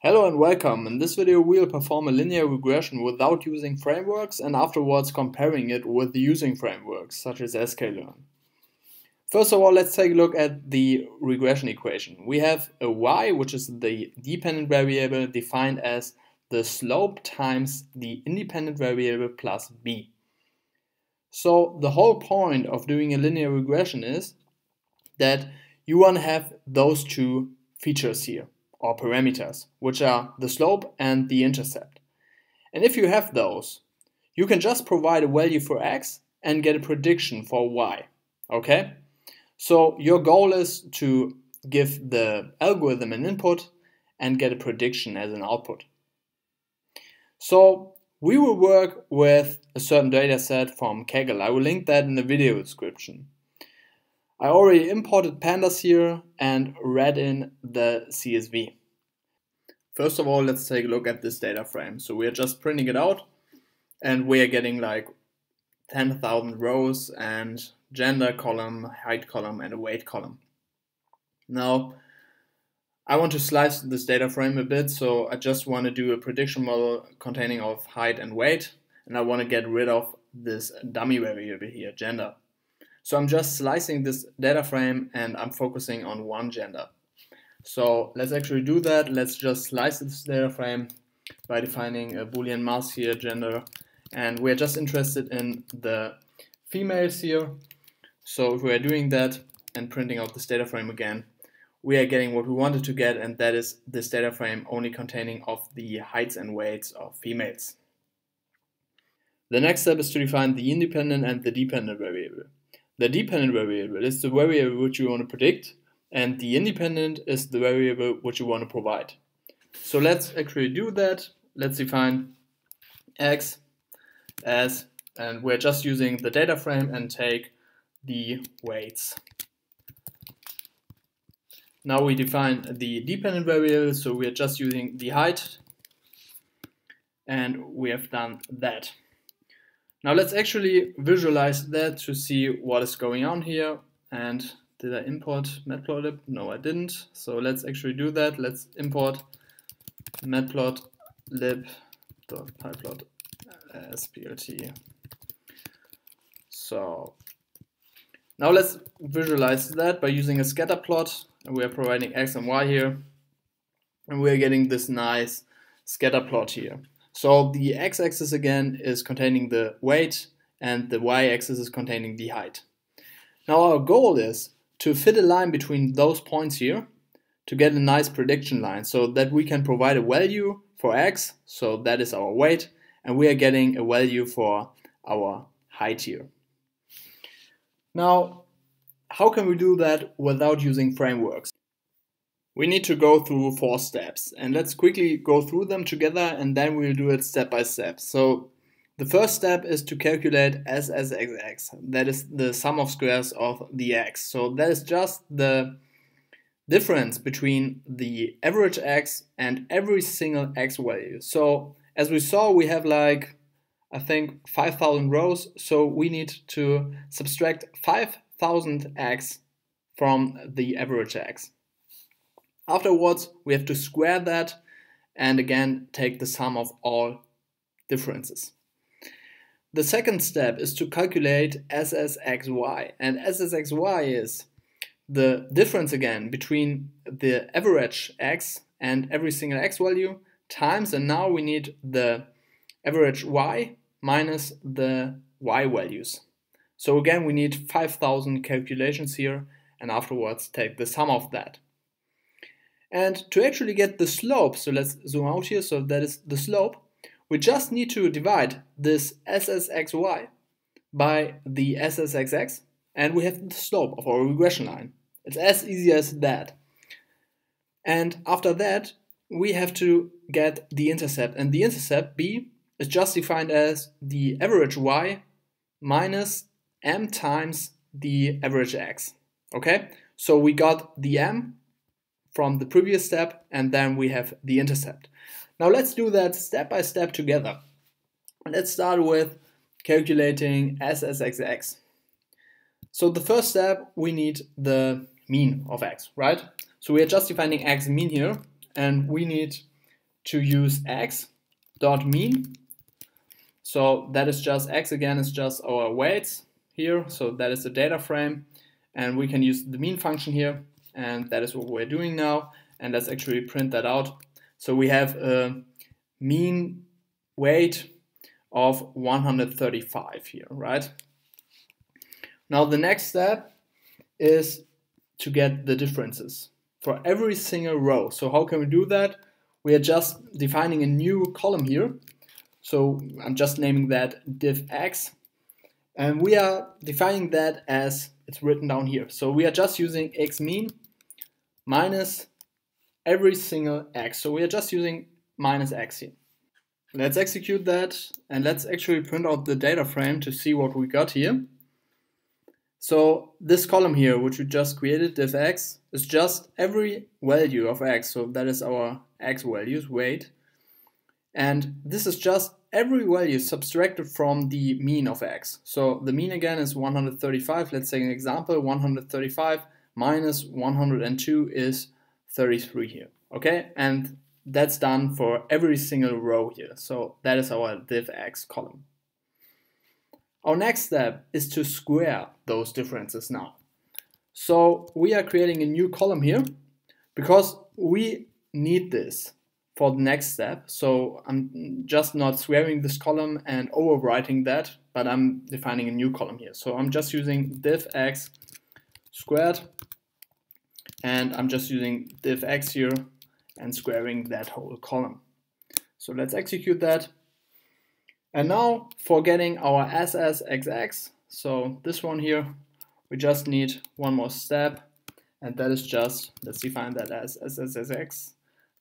Hello and welcome. In this video we'll perform a linear regression without using frameworks and afterwards comparing it with using frameworks such as sklearn. First of all let's take a look at the regression equation. We have a y which is the dependent variable defined as the slope times the independent variable plus b. So the whole point of doing a linear regression is that you want to have those two features here or parameters, which are the slope and the intercept. And if you have those, you can just provide a value for x and get a prediction for y. Okay? So your goal is to give the algorithm an input and get a prediction as an output. So we will work with a certain data set from Kaggle. I will link that in the video description. I already imported pandas here and read in the CSV. First of all, let's take a look at this data frame. So we are just printing it out and we are getting like 10,000 rows and gender column, height column and a weight column. Now, I want to slice this data frame a bit, so I just want to do a prediction model containing of height and weight, and I want to get rid of this dummy variable here, gender. So I'm just slicing this data frame and I'm focusing on one gender. So let's actually do that. Let's just slice this data frame by defining a boolean mask here, gender, and we're just interested in the females here. So if we're doing that and printing out this data frame again, we are getting what we wanted to get, and that is this data frame only containing of the heights and weights of females. The next step is to define the independent and the dependent variable. The dependent variable is the variable which you want to predict, and the independent is the variable which you want to provide. So let's actually do that. Let's define x as, and we're just using the data frame and take the weights. Now we define the dependent variable, so we're just using the height, and we have done that. Now let's actually visualize that to see what is going on here. And did I import matplotlib? No, I didn't. So let's actually do that. Let's import matplotlib.pyplot. So now let's visualize that by using a scatter plot. And we are providing x and y here. And we are getting this nice scatter plot here. So the x-axis again is containing the weight and the y-axis is containing the height. Now our goal is to fit a line between those points here to get a nice prediction line so that we can provide a value for x, so that is our weight, and we are getting a value for our height here. Now, how can we do that without using frameworks? We need to go through four steps and let's quickly go through them together and then we'll do it step by step. So the first step is to calculate SSXX, that is the sum of squares of the x. So that is just the difference between the average x and every single x value. So as we saw, we have like, I think 5,000 rows, so we need to subtract 5,000 x from the average x. Afterwards, we have to square that and again take the sum of all differences. The second step is to calculate SSXY and SSXY is the difference again between the average x and every single x value times and now we need the average y minus the y values. So again we need 5000 calculations here and afterwards take the sum of that. And to actually get the slope, so let's zoom out here, so that is the slope, we just need to divide this SSXY by the SSXX, and we have the slope of our regression line. It's as easy as that. And after that, we have to get the intercept, and the intercept, B, is just defined as the average y minus m times the average x. Okay, so we got the m from the previous step and then we have the intercept. Now let's do that step by step together. Let's start with calculating SSXX. So the first step, we need the mean of x, right? So we are just defining x mean here, and we need to use x dot mean. So that is just x again is just our weights here. So that is the data frame. And we can use the mean function here. And that is what we're doing now. And let's actually print that out. So we have a mean weight of 135 here, right? Now the next step is to get the differences for every single row. So how can we do that? We are just defining a new column here. So I'm just naming that div x. And we are defining that as it's written down here. So we are just using x mean minus every single x. So we are just using minus x here. Let's execute that and let's actually print out the data frame to see what we got here. So this column here, which we just created, div x, is just every value of x. So that is our x values, weight. And this is just every value subtracted from the mean of x. So the mean again is 135. Let's take an example, 135 minus 102 is 33 here. Okay, and that's done for every single row here. So that is our div x column. Our next step is to square those differences now. So we are creating a new column here because we need this for the next step. So I'm just not squaring this column and overwriting that, but I'm defining a new column here. So I'm just using div x squared and I'm just using div x here and squaring that whole column. So let's execute that. And now for getting our SSXX, so this one here, we just need one more step and that is just, let's define that as SSXX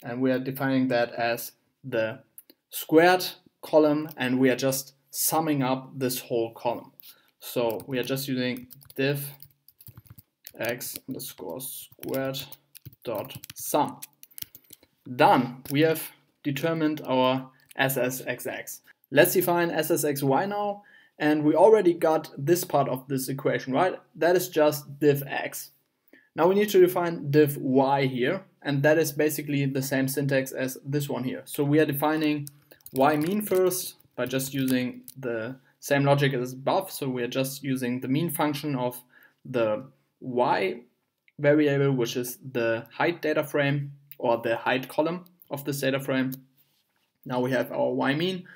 and we are defining that as the squared column and we are just summing up this whole column. So we are just using div x underscore squared dot sum. Done. We have determined our SSXX. Let's define SSXY now. And we already got this part of this equation, right? That is just div x. Now we need to define div y here. And that is basically the same syntax as this one here. So we are defining y mean first by just using the same logic as above. So we are just using the mean function of the y variable, which is the height data frame or the height column of this data frame. Now we have our y mean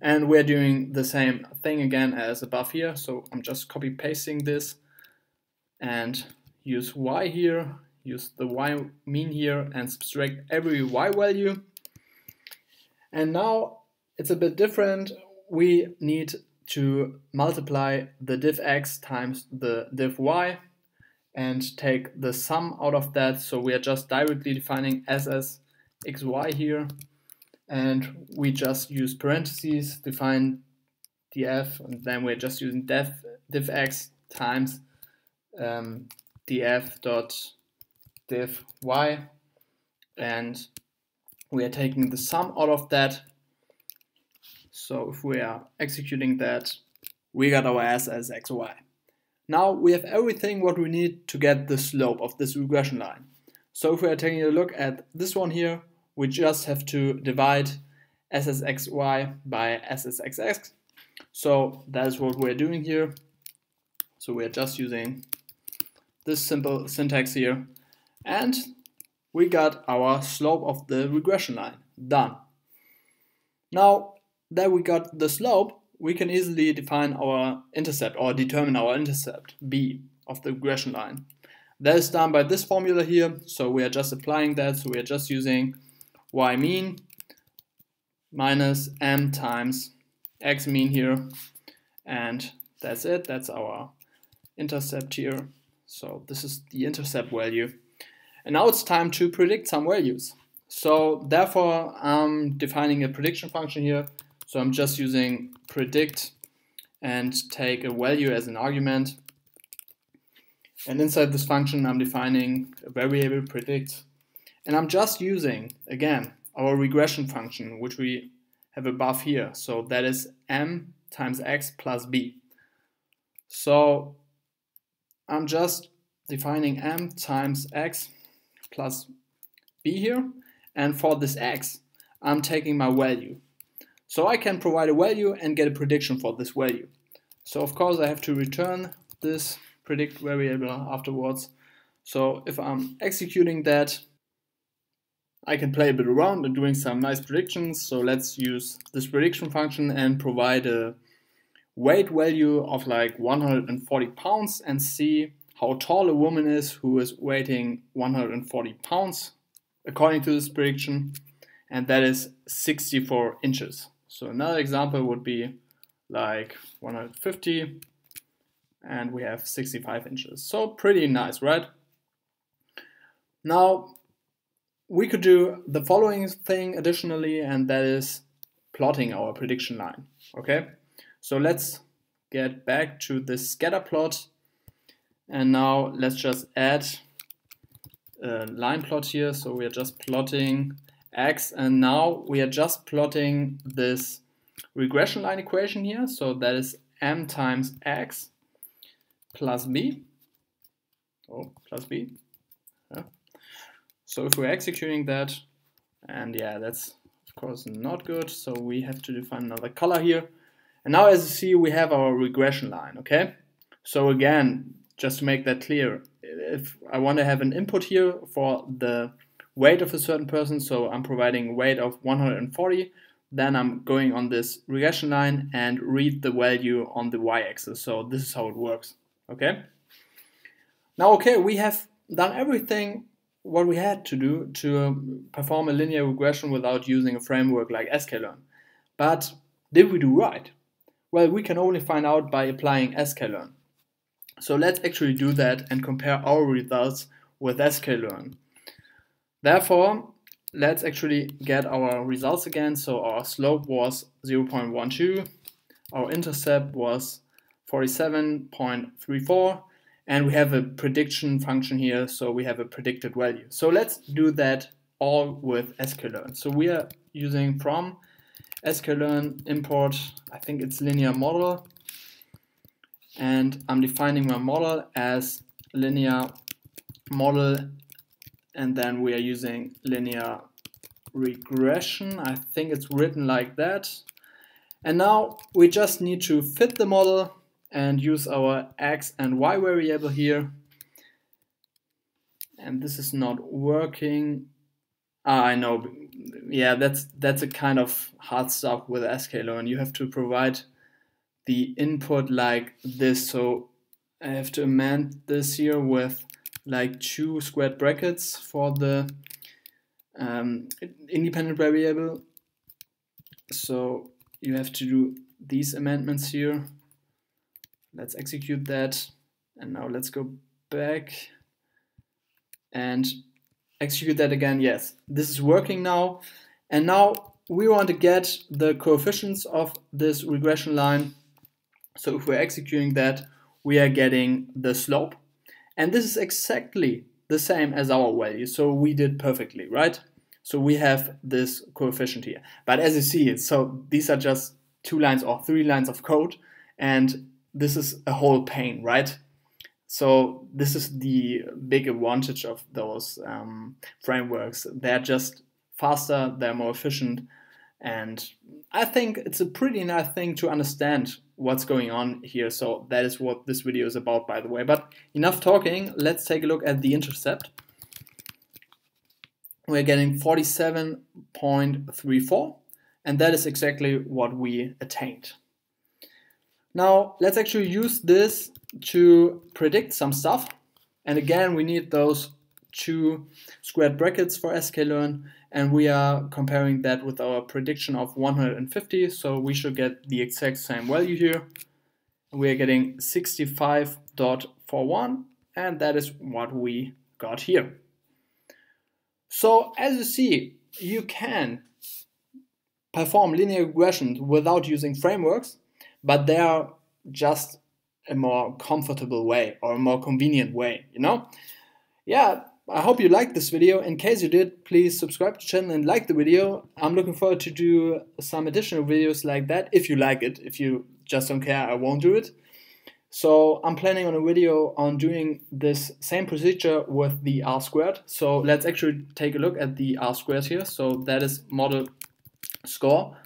and we're doing the same thing again as above here. So I'm just copy pasting this and use y here, use the y mean here and subtract every y value. And now it's a bit different. We need to multiply the div x times the div y and take the sum out of that. So we are just directly defining ss xy here and we just use parentheses, define df, and then we're just using def div x times um, df dot div y, and we are taking the sum out of that. So if we are executing that, we got our s as xy. Now we have everything what we need to get the slope of this regression line. So if we are taking a look at this one here, we just have to divide SSXY by SSXX. So that is what we're doing here. So we're just using this simple syntax here. And we got our slope of the regression line. Done. Now that we got the slope, we can easily define our intercept or determine our intercept, b, of the regression line. That is done by this formula here, so we are just applying that, so we are just using y mean minus m times x mean here and that's it. That's our intercept here. So this is the intercept value. And now it's time to predict some values. So therefore I'm defining a prediction function here so I'm just using predict and take a value as an argument and inside this function I'm defining a variable predict and I'm just using, again, our regression function, which we have above here. So that is m times x plus b. So I'm just defining m times x plus b here. And for this x, I'm taking my value. So I can provide a value and get a prediction for this value. So of course I have to return this predict variable afterwards. So if I'm executing that, I can play a bit around and doing some nice predictions. So let's use this prediction function and provide a weight value of like 140 pounds and see how tall a woman is who is weighing 140 pounds according to this prediction and that is 64 inches. So another example would be like 150 and we have 65 inches. So pretty nice, right? Now we could do the following thing additionally and that is plotting our prediction line, okay? So let's get back to the scatter plot and now let's just add a line plot here. So we are just plotting x and now we are just plotting this regression line equation here. So that is m times x plus b. Oh, plus b. Yeah. So if we're executing that, and yeah, that's of course not good. So we have to define another color here. And now as you see, we have our regression line, okay? So again, just to make that clear, if I want to have an input here for the weight of a certain person, so I'm providing weight of 140, then I'm going on this regression line and read the value on the y-axis. So this is how it works, okay? Now, okay, we have done everything what we had to do to um, perform a linear regression without using a framework like sklearn. But did we do right? Well, we can only find out by applying sklearn. So let's actually do that and compare our results with sklearn. Therefore, let's actually get our results again. So our slope was 0.12, our intercept was 47.34, and we have a prediction function here, so we have a predicted value. So let's do that all with sklearn. So we are using from sklearn import, I think it's linear model. And I'm defining my model as linear model and then we are using linear regression. I think it's written like that. And now we just need to fit the model and use our x and y variable here. And this is not working. Ah, I know yeah, that's that's a kind of hard stuff with sklearn. You have to provide the input like this. So I have to amend this here with like two squared brackets for the um, independent variable. So you have to do these amendments here. Let's execute that. And now let's go back and execute that again. Yes, this is working now. And now we want to get the coefficients of this regression line. So if we're executing that, we are getting the slope. And this is exactly the same as our value. So we did perfectly, right? So we have this coefficient here. But as you see, so these are just two lines or three lines of code. And this is a whole pain, right? So this is the big advantage of those um, frameworks. They're just faster, they're more efficient, and I think it's a pretty nice thing to understand what's going on here. So that is what this video is about, by the way. But enough talking, let's take a look at the intercept. We're getting 47.34, and that is exactly what we attained. Now, let's actually use this to predict some stuff. And again, we need those two squared brackets for sklearn and we are comparing that with our prediction of 150 so we should get the exact same value here. We are getting 65.41 and that is what we got here. So as you see you can perform linear regressions without using frameworks but they are just a more comfortable way or a more convenient way you know? Yeah I hope you liked this video. In case you did, please subscribe to the channel and like the video. I'm looking forward to do some additional videos like that if you like it. If you just don't care, I won't do it. So I'm planning on a video on doing this same procedure with the R squared. So let's actually take a look at the R squared here. So that is model score.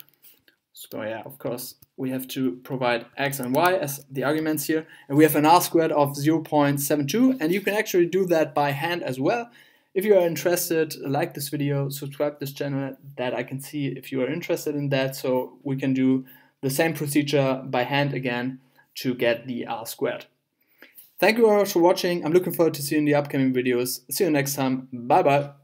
Score, yeah, of course, we have to provide x and y as the arguments here. And we have an r squared of 0.72, and you can actually do that by hand as well. If you are interested, like this video, subscribe this channel, that I can see if you are interested in that, so we can do the same procedure by hand again to get the r squared. Thank you very much for watching. I'm looking forward to seeing the upcoming videos. See you next time. Bye bye.